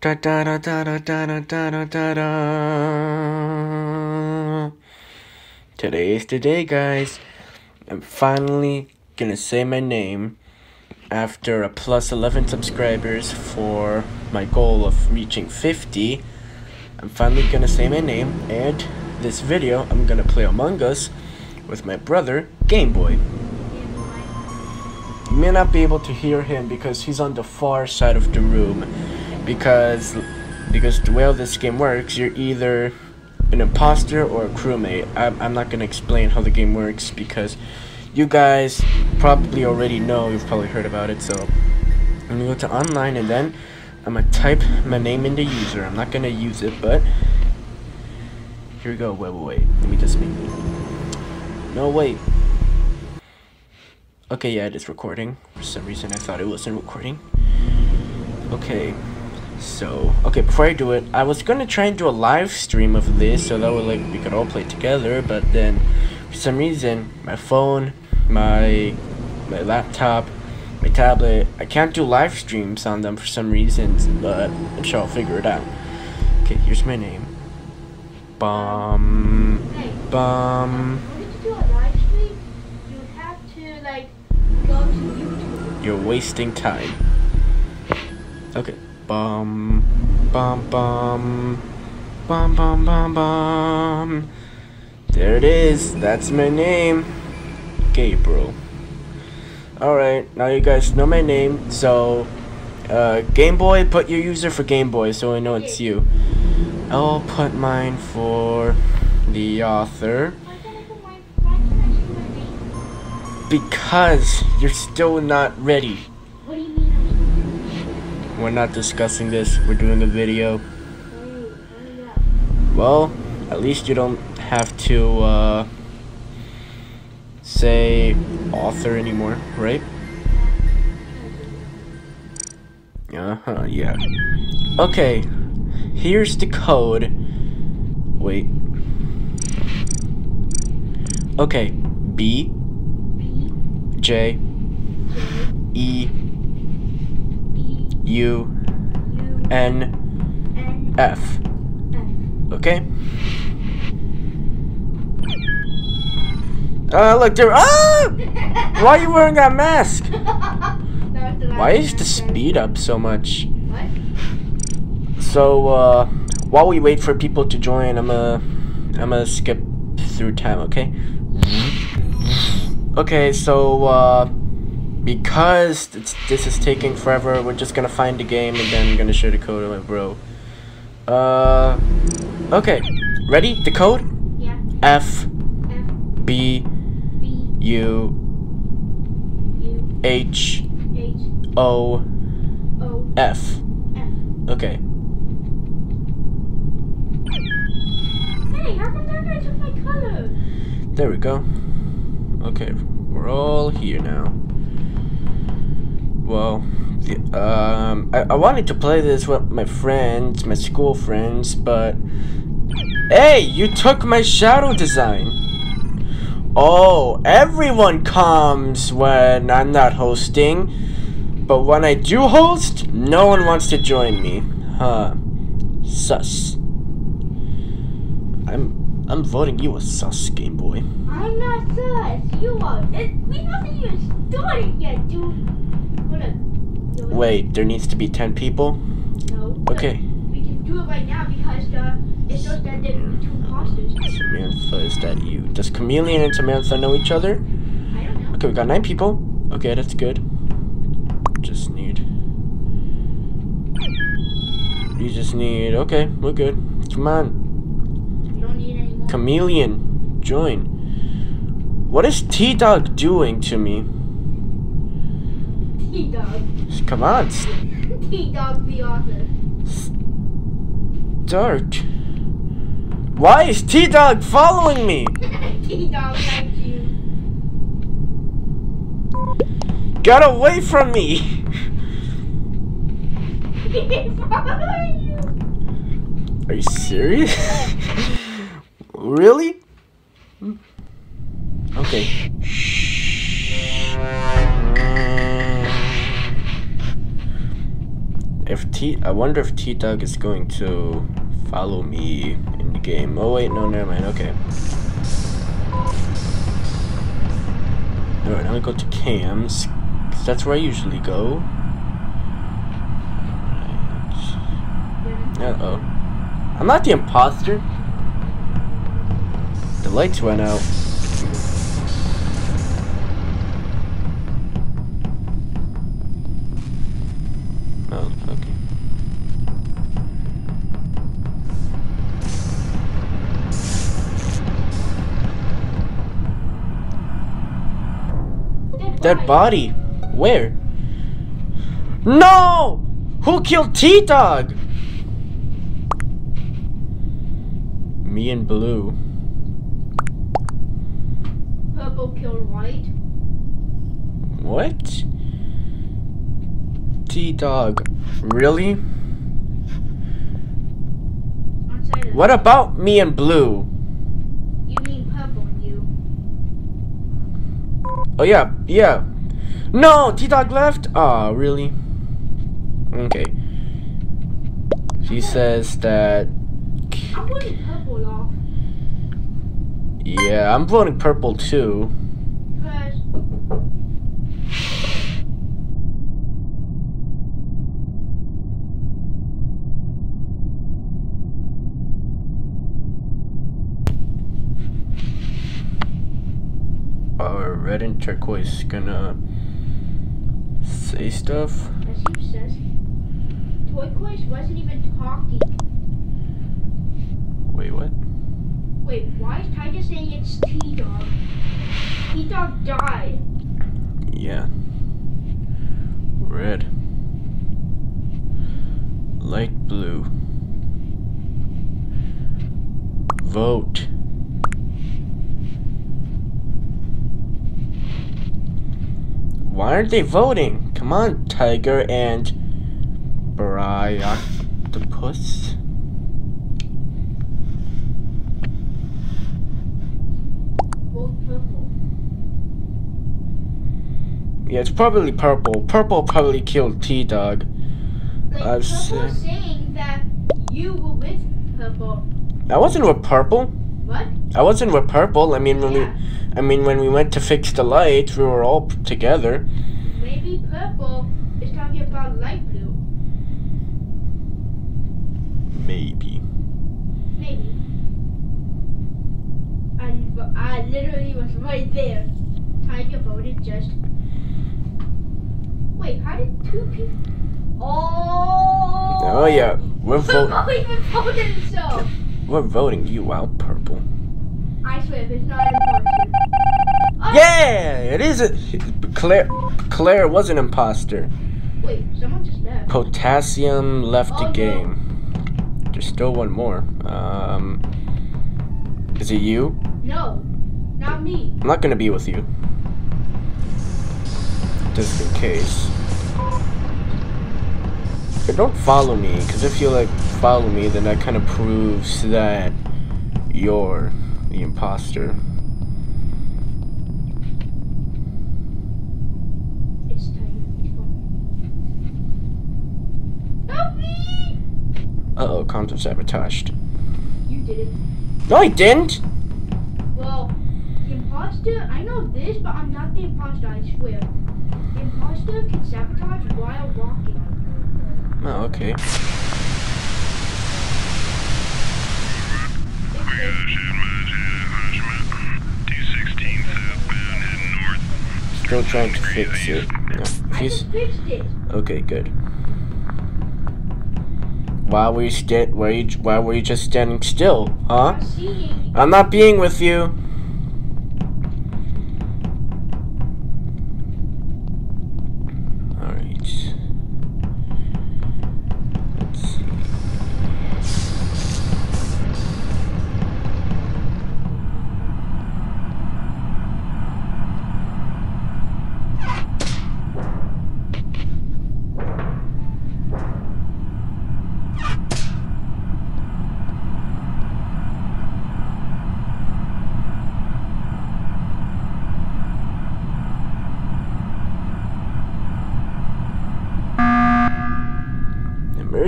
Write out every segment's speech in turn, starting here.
Da da da da da da da da da da. Today is the day, guys. I'm finally gonna say my name after a plus 11 subscribers for my goal of reaching 50. I'm finally gonna say my name, and this video I'm gonna play Among Us with my brother, Game Boy. You may not be able to hear him because he's on the far side of the room. Because because the way this game works, you're either an imposter or a crewmate. I'm, I'm not gonna explain how the game works because you guys probably already know, you've probably heard about it, so I'm gonna go to online and then I'm gonna type my name in the user. I'm not gonna use it, but here we go. Wait, wait, wait. Let me just make No, wait. Okay, yeah, it is recording. For some reason, I thought it wasn't recording. Okay, so okay. Before I do it, I was gonna try and do a live stream of this, so that way like we could all play together. But then, for some reason, my phone, my my laptop, my tablet, I can't do live streams on them for some reasons. But I'm sure I'll figure it out. Okay, here's my name. Bum, bum. in order to do a live stream, you have to like go to YouTube. You're wasting time. Okay. Bum, bum, bum, bum, bum, bum, bum. There it is. That's my name. Gabriel. Alright, now you guys know my name. So, uh, Game Boy, put your user for Game Boy so I know it's you. I'll put mine for the author. Because you're still not ready. We're not discussing this. We're doing a video. Well, at least you don't have to uh, say author anymore, right? Uh huh, yeah. Okay, here's the code. Wait. Okay, B J E U N F. F. Okay. Uh, look, there. Ah! Why are you wearing that mask? That was the Why is the speed up so much? What? So, uh, while we wait for people to join, I'm gonna, I'm gonna skip through time, okay? Okay, so, uh, because it's, this is taking forever, we're just gonna find the game and then gonna share the code with my bro. Uh, okay. Ready? The code? Yeah. F F B B U U H H O O F. F. Okay. Hey, how come that guy took my color? There we go. Okay, we're all here now. Well, um, I, I wanted to play this with my friends, my school friends, but hey, you took my shadow design. Oh, everyone comes when I'm not hosting, but when I do host, no one wants to join me. Huh? Sus. I'm I'm voting you a sus, Game Boy. I'm not sus. You are. It, we haven't even started yet, dude. Wait, there needs to be 10 people? No. Okay. We can do it right now because the it shows that there are two imposters. Samantha, is that you? Does Chameleon and Samantha know each other? I don't know. Okay, we got 9 people. Okay, that's good. Just need. You just need. Okay, we're good. Come on. We don't need any more. Chameleon, join. What is T Dog doing to me? T dog. Come on, T dog the author. start. Why is T Dog following me? T dog likes you. Get away from me! You. Are you serious? really? Hmm. Okay. If T, I wonder if T Dog is going to follow me in the game. Oh wait, no, never mind. Okay. Alright, I'm gonna go to Cam's. 'cause that's where I usually go. Uh oh. I'm not the imposter. The lights went out. Dead body. Where? No! Who killed T Dog? Me and Blue. Purple killed white. What? T Dog. Really? What about me and Blue? You mean purple and you. Oh yeah, yeah. No, T Dog left. Ah, really? Okay. She says that. I'm purple off. Yeah, I'm voting purple too. Because Our red and turquoise gonna say stuff. as he says, Turquoise wasn't even talking. Wait, what? Wait, why is Tiger saying it's T Dog? T Dog died. Yeah. Red. Light blue. Vote. Why aren't they voting? Come on, Tiger and Bryoctopus. Vote purple. Yeah, it's probably purple. Purple probably killed T Dog. Like, I've seen- saying that you were with purple. I wasn't with purple. What? I wasn't with purple. I mean, when Yeah. we, I mean, when we went to fix the lights, we were all together. Maybe purple is talking about light blue. Maybe. Maybe. And v- I literally was right there. Tiger voted just. Wait, how did two people? Oh. Oh yeah, we're voting. Purple even voted himself. We're voting you out, purple. I swear, if it's not imposter. Yeah, it is. A, Claire, Claire was an imposter. Wait, someone just left. Potassium left Oh, the no. game. There's still one more. Um, is it you? No, not me. I'm not gonna be with you. Just in case. But don't follow me, because if you like follow me, then that kind of proves that you're the imposter. It's Tiger. It's fine. Help me! Oh, content sabotaged. You did it. No, I didn't. Well, the imposter, I know this, but I'm not the imposter, I swear. The imposter can sabotage while walking. Oh, okay. If T16 southbound heading north. Still trying to fix it. No, I he's just fixed it. okay. Good. Why were you sta- were you, Why were you just standing still, huh? I'm not being with you.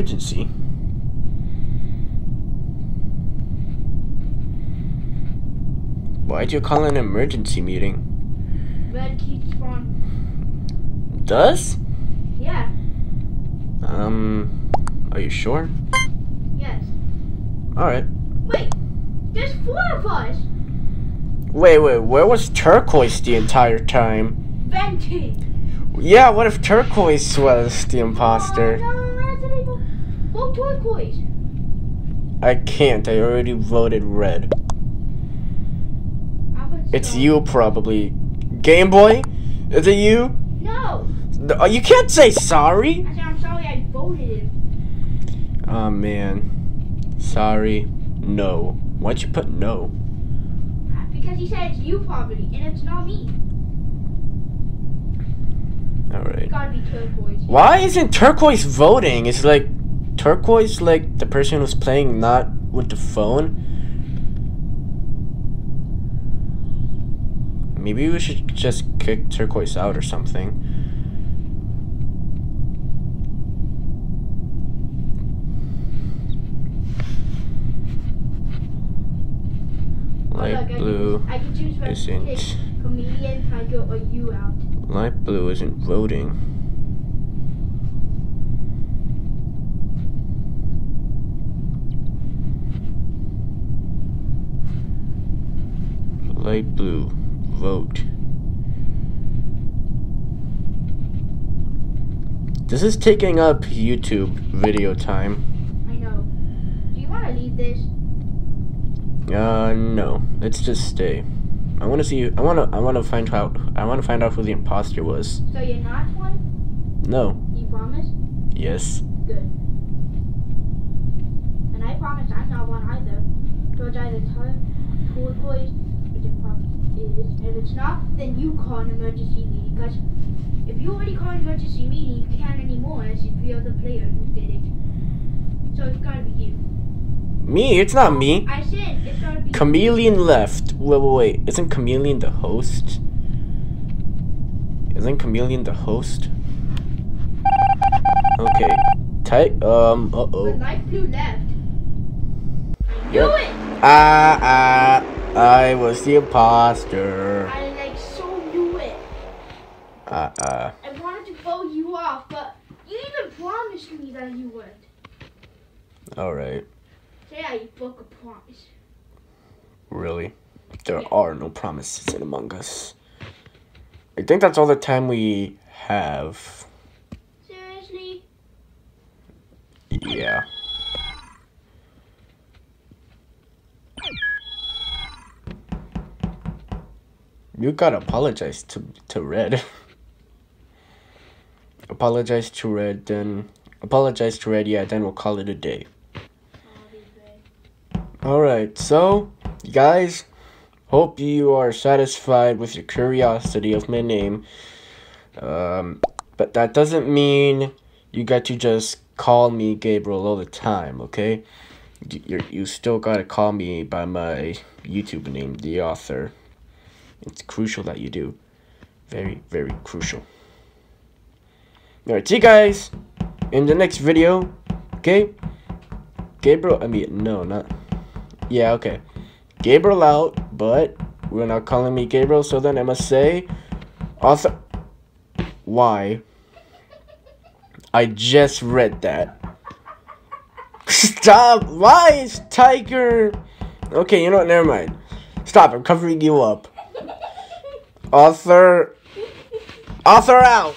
Emergency. Why'd you call an emergency meeting? Red keeps spawning. Does? Yeah. Um, are you sure? Yes. Alright. Wait. There's four of us. Wait, wait, where was Turquoise the entire time? Venting. Yeah, what if Turquoise was the imposter? Oh, no. Vote turquoise. I can't, I already voted red. It's you, probably. Game Boy? Is it you? No. No, oh, You can't say sorry! I said I'm sorry I voted. Oh man. Sorry. No. Why'd you put no? Because he said it's you probably, and it's not me. Alright. gotta be turquoise. Why isn't Turquoise voting? It's like Turquoise like the person who's playing not with the phone? Maybe we should just kick Turquoise out or something. Light blue I can choose whether to isn't. pick Chameleon, Tiger, or you out. Light blue isn't voting. Light blue, vote. This is taking up YouTube video time. I know. Do you want to leave this? Uh, no. Let's just stay. I want to see. I want to. I want to find out. I want to find out who the imposter was. So you're not one? No. You promise? Yes. Good. And I promise I'm not one either. It's either tur- turquoise, which it probably is. If it's not, then you call an emergency meeting. Because if you already call an emergency meeting, you can't anymore unless it's the other player who did it. So it's gotta be you. Me? It's not me. I said it's gotta be Chameleon left. Wait, wait, wait. Isn't Chameleon the host? Isn't Chameleon the host? Okay. Tight. Um. Uh oh. light blue left. I knew it! Ah ah. I was the imposter. I like so knew it. Uh uh. I wanted to vote you off, but you even promised me that you would. All right. Yeah, you broke a promise. Really? There are no promises in Among Us. I think that's all the time we have. Seriously? Yeah. You gotta apologize to to Red. apologize to Red, then apologize to Red. Yeah, then we'll call it a day. All right, so guys, hope you are satisfied with your curiosity of my name. Um, but that doesn't mean you got to just call me Gabriel all the time, okay? You you still gotta call me by my YouTube name, the author. It's crucial that you do. Very, very crucial. Alright, see you guys in the next video. Okay? Gabriel, I mean, no, not. Yeah, okay. Gabriel out, but we're not calling me Gabriel, so then I must say, Also, Why? I just read that. Stop! Why is Tiger? Okay, you know what? Never mind. Stop! I'm covering you up. Author. Author out.